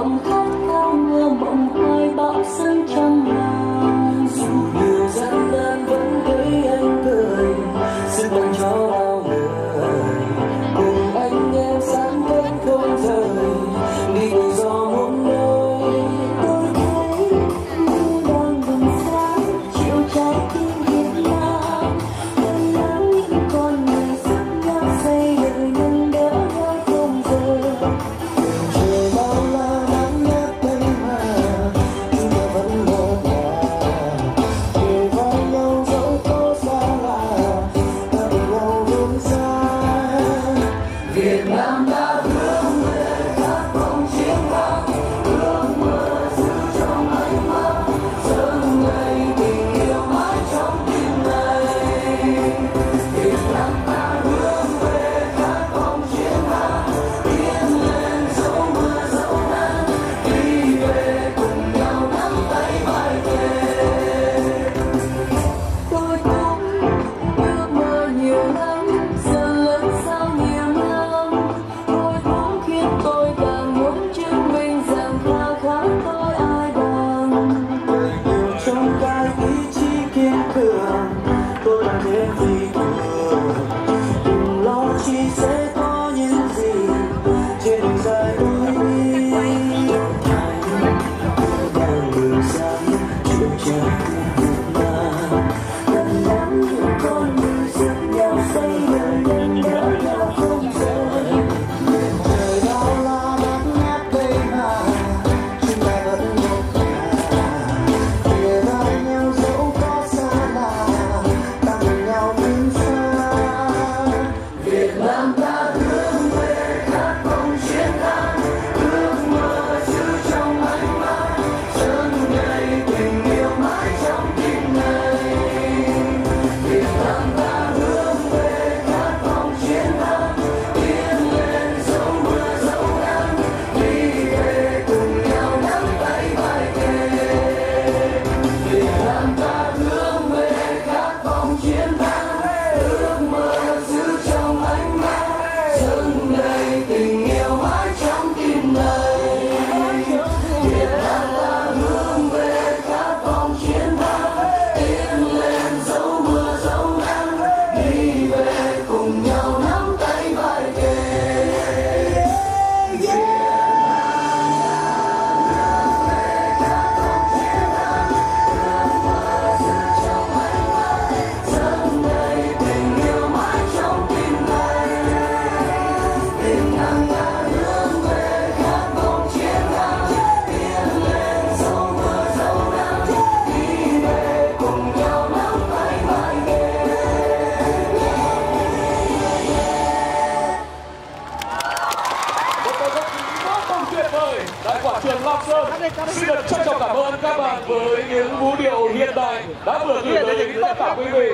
mộng khát khao mưa mộng hoài bão sương trong everything. Ngọc Sơn xin được trân trọng cảm ơn các bạn với những vũ điệu hiện đại đã vừa gửi tới đến tất cả quý vị.